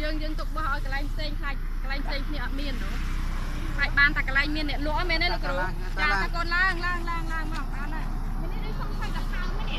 យើងយើងទុកបោះឲ្យកន្លែងផ្សេងខ្លាចកន្លែងផ្សេងគ្នាអត់មាននោះខ្លាចបានតែកន្លែងមានអ្នកលក់មែនទេលោកគ្រូចាតែកូនឡើងឡើងឡើងឡើងមកបានហើយមាននេះដូចសុំខ្លាចដល់ខាងមែនទេ